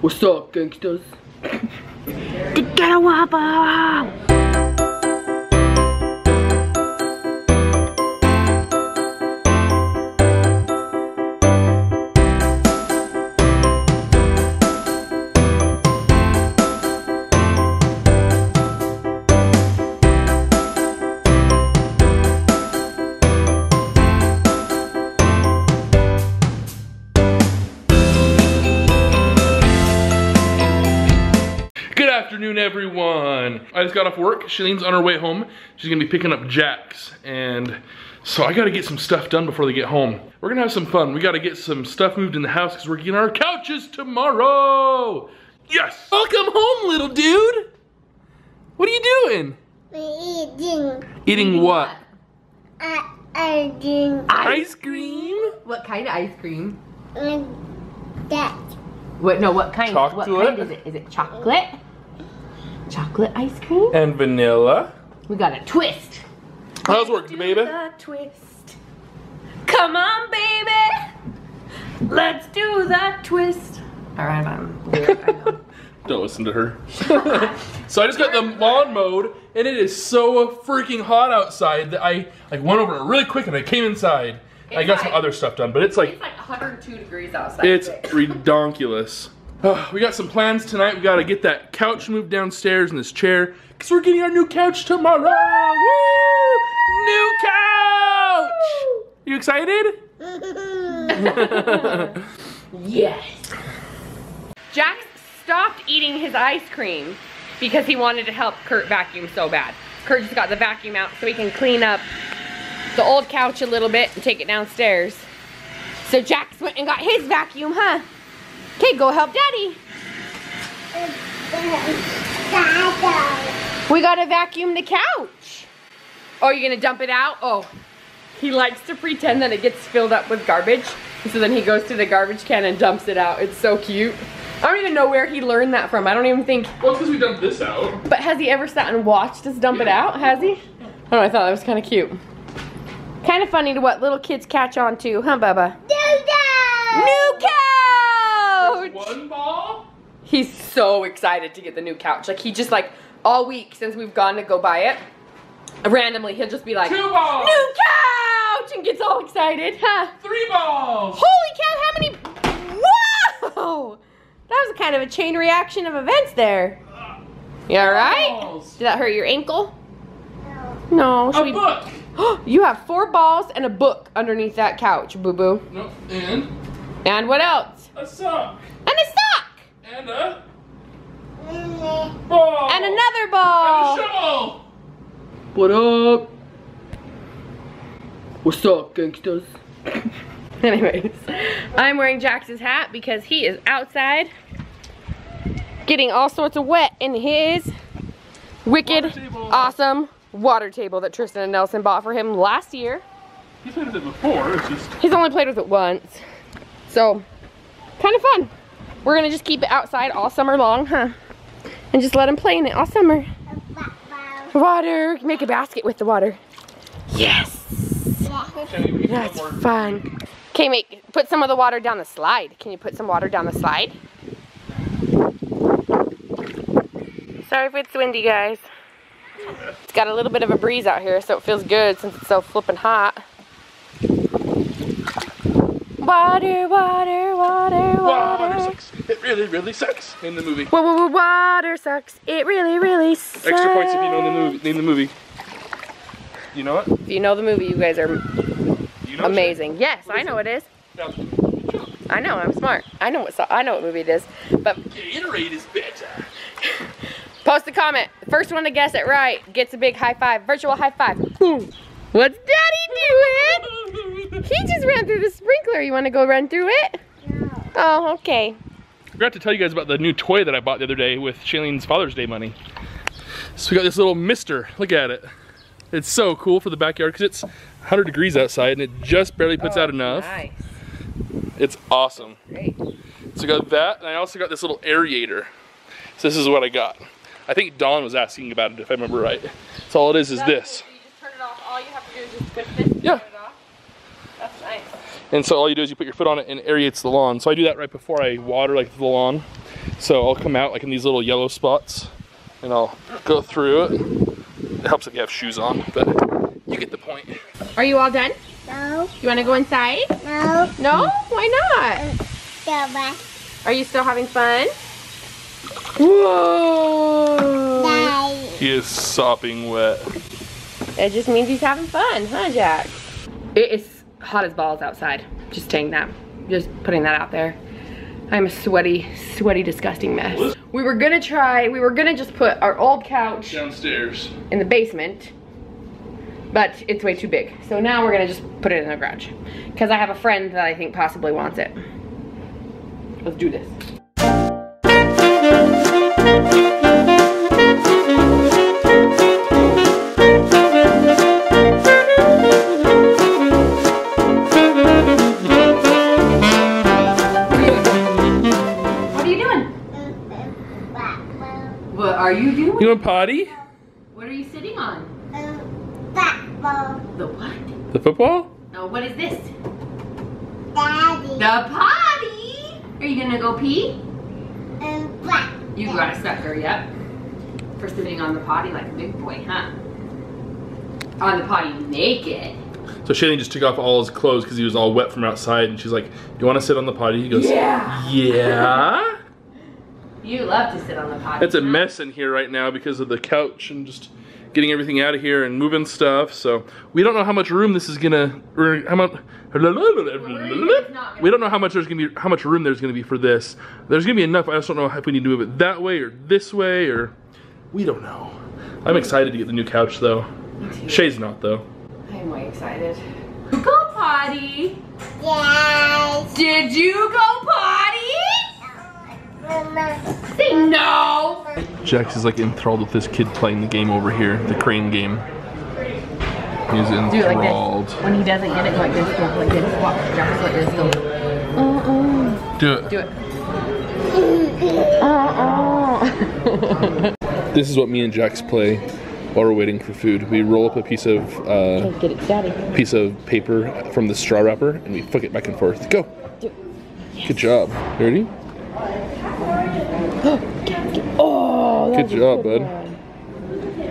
What's up, gangsters? Get a wobble! Afternoon, everyone. I just got off work. Shaileen's on her way home. She's gonna be picking up Jax. and so I gotta get some stuff done before they get home. We're gonna have some fun. We gotta get some stuff moved in the house because we're getting our couches tomorrow. Yes! Welcome home, little dude. What are you doing? eating Eating what? uh, eating Ice cream? What kind of ice cream? that What? No, what kind? What kind is it? Is it chocolate? Chocolate ice cream? And vanilla. We got a twist. Oh, How's work, baby? The twist. Come on, baby. Let's do the twist. All right, I'm weird. I. Don't listen to her. so I just got the lawn mode, and it is so freaking hot outside that I like went over it really quick and I came inside. I It's got some other stuff done, but it's like It's like 102 degrees outside. it's redonkulous. Oh, we got some plans tonight. We got to get that couch moved downstairs and this chair because we're getting our new couch tomorrow. Woo! New couch! You excited? Yes. Jax stopped eating his ice cream because he wanted to help Kurt vacuum so bad. Kurt just got the vacuum out so he can clean up the old couch a little bit and take it downstairs. So Jax went and got his vacuum, huh? Okay, go help daddy. We gotta vacuum the couch. Oh, you're gonna dump it out? Oh, he likes to pretend that it gets filled up with garbage. So then he goes to the garbage can and dumps it out. It's so cute. I don't even know where he learned that from. I don't even think, Well, because we dumped this out. but has he ever sat and watched us dump it out? Has he? Oh, I thought that was kind of cute. Kind of funny to what little kids catch on to, huh, Bubba? New couch! One ball? He's so excited to get the new couch. Like he just like all week since we've gone to go buy it, randomly he'll just be like, Two balls! new couch, and gets all excited, huh? Three balls! Holy cow, how many? Whoa! That was kind of a chain reaction of events there. You alright? Balls. Did that hurt your ankle? No. should A we- book! you have four balls and a book underneath that couch, boo boo. No, and And what else? A sock. And a sock! And a ball. And another And ball! a shovel. What up? What's up, gangsters? Anyways, I'm wearing Jax's hat because he is outside getting all sorts of wet in his wicked, Water awesome water table that Tristan and Nelson bought for him last year. He's played with it before. It's just He's only played with it once. So, kind of fun. We're gonna just keep it outside all summer long, huh? And just let them play in it all summer. Water, make a basket with the water. Yes, that's fun. Okay, make put some of the water down the slide. Can you put some water down the slide? Sorry if it's windy, guys. It's got a little bit of a breeze out here, so it feels good since it's so flippin' hot. Water, water, water, water water. sucks. It really, really sucks in the movie. Whoa, whoa, whoa, water sucks. It really, really sucks. Extra points if you know the movie. Name the movie. You know it? If you know the movie, you guys are You know amazing. Yes, I know it is. it? I know, I'm smart. I know what so- I know what movie it is. But Gatorade is better. post a comment. First one to guess it right gets a big high five. Virtual high five. Boom. What's Daddy doing? He just ran through the sprinkler. You want to go run through it? Oh, okay. I forgot to tell you guys about the new toy that I bought the other day with Shaileen's Father's Day money. So we got this little mister. Look at it. It's so cool for the backyard because it's 100 degrees outside and it just barely puts oh, out enough. Nice. It's awesome. Great. So I got that, and I also got this little aerator. So this is what I got. I think Dawn was asking about it, if I remember right. So all it is is this. You just turn it off. All you have to do is just twist it. Yeah. Turn it off. That's nice. And so all you do is you put your foot on it and aerates the lawn. So I do that right before I water like the lawn. So I'll come out like in these little yellow spots and I'll go through it. It helps if you have shoes on, but you get the point. Are you all done? No, You want to go inside? no, No? Why not? go back. Are you still having fun? Whoa! Die. He is sopping wet. It just means he's having fun, huh, Jack? It is hot as balls outside. Just saying that. Just putting that out there. I'm a sweaty, sweaty, disgusting mess. We were gonna try, we were gonna just put our old couch Downstairs. in the basement, but it's way too big. So now we're gonna just put it in the garage. Because I have a friend that I think possibly wants it. Let's do this. Are you doing? You want potty? What are you sitting on? Backbone. The what? The football? No, what is this? Daddy. The potty! Are you gonna go pee? And black. You got a sucker, yep. For sitting on the potty like a big boy, huh? On the potty naked. So Shaileen just took off all his clothes because he was all wet from outside, and she's like, "Do you want to sit on the potty?" He goes, Yeah. "Yeah." You love to sit on the potty. It's a huh? mess in here right now because of the couch and just getting everything out of here and moving stuff. So we don't know how much room this is gonna. Or how much? We don't know how much there's gonna be. How much room there's gonna be for this. There's gonna be enough. I just don't know if we need to move it that way or this way or. We don't know. I'm excited to get the new couch though. Shay's not though. I'm way excited. Go potty! Yes. Did you go potty? Mama. Say no! Jax is like enthralled with this kid playing the game over here, the crane game. He's like enthralled. this. When he doesn't get it, like this. Go like this. Walk. Just like this. Go. Uh-uh. Do it. Do it. Uh-uh. This is what me and Jax play while we're waiting for food. We roll up a piece of uh, Get it, piece of paper from the straw wrapper and we flick it back and forth. Go. Do Good job. You Ready? Oh, Good job, bud.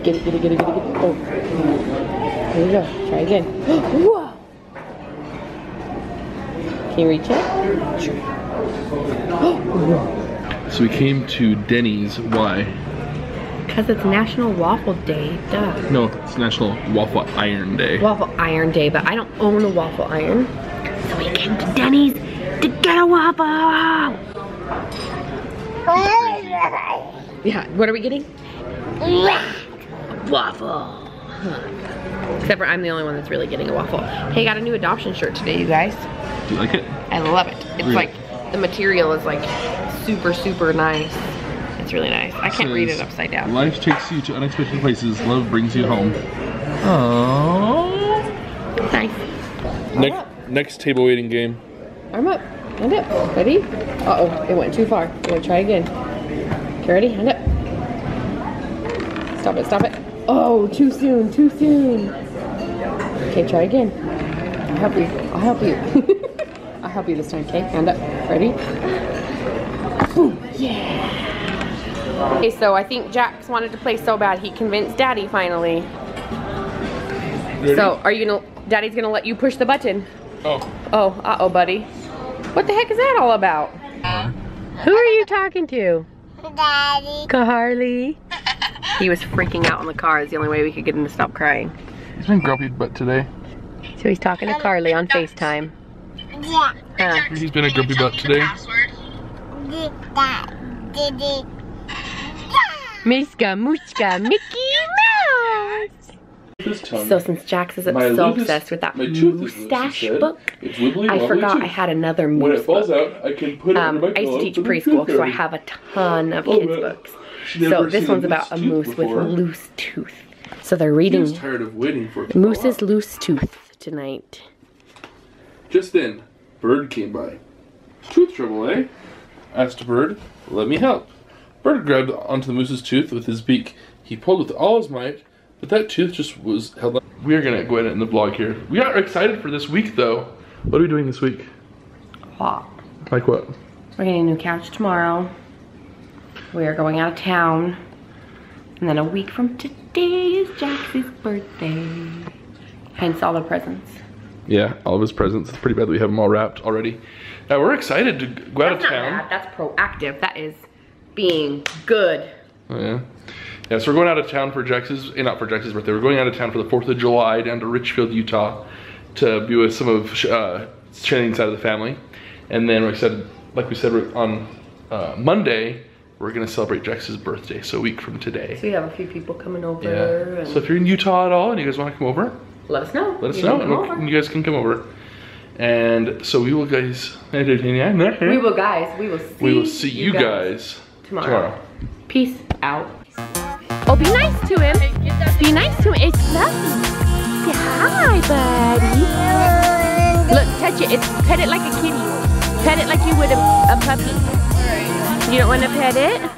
Get it, get it, get it, get it, get it. Oh. Here we go. Try again. Whoa. Can you reach it? Sure. So we came to Denny's. Why? Because it's National Waffle Day. Duh. No, it's National Waffle Iron Day. Waffle Iron Day, but I don't own a waffle iron. So we came to Denny's to get a waffle. Yeah, what are we getting? Waffle. Huh. Except for I'm the only one that's really getting a waffle. Hey, got a new adoption shirt today, you guys. Do you like it? I love it. It's Really? like, the material is like super, super nice. It's really nice. I can't read it upside down. Life takes you to unexpected places. Love brings you home. Aww. Nice. Next, next table waiting game. I'm up. Hand up. Ready? Uh-oh, it went too far. We're gonna try again. Okay, ready? Hand up. Stop it, stop it. Oh, too soon, too soon. Okay, try again. I'll help you. I'll help you. I'll help you this time, okay? Hand up. Ready? Boom. Yeah. Okay, so I think Jax wanted to play so bad he convinced Daddy finally. Ready? So, are you gonna, Daddy's gonna let you push the button? Oh. Oh, uh-oh, buddy. What the heck is that all about? Who are you talking to? Daddy. Carly. He was freaking out in the car. It's the only way we could get him to stop crying. He's been grumpy but today. So he's talking to Carly on FaceTime. Yeah. Huh. He's been a grumpy butt today. Did that. Did it. Meeska Mooska Mickey Mouse. Tongue. So since Jax is My so lip is- obsessed with that is loose, book, wibbly I forgot. I had another moose When it falls book. out, I can put it Um, under my I used to teach preschool, so I have a ton of Oh, kids' books. So this one's about a moose with before. a loose tooth. So they're reading tired of waiting for Moose's loose tooth tonight. Just then, Bird came by. Tooth trouble, eh? Asked Bird. Let me help. Bird grabbed onto the moose's tooth with his beak. He pulled with all his might, but that tooth just was held up. We are gonna go ahead and end the vlog here. We are excited for this week, though. What are we doing this week? Wow. Like what? We're getting a new couch tomorrow. we are going out of town. And then a week from today is Jax's birthday. Hence all the presents. Yeah, all of his presents. It's pretty bad that we have them all wrapped already. Now we're excited to go out of That's town. bad, that's proactive. That is being good. Oh, yeah. Yeah, so we're going out of town for Jax's, eh, not for Jax's birthday, we're going out of town for the 4th of July down to Richfield, Utah to be with some of uh, Shannon's side of the family. And then, like I said, like we said on uh, Monday, we're gonna celebrate Jax's birthday, so a week from today. So we have a few people coming over. Yeah. and So if you're in Utah at all and you guys wanna come over, let us know. let us You know and, you guys can come over. And so we will guys, We will, guys. We will see. we will see you guys tomorrow. tomorrow. Peace out. Oh, be nice to him. Be nice to him. It's Fluffy. Hi, buddy. Look, touch it. It's pet it like a kitty. Pet it like you would a, a puppy. You don't want to pet it?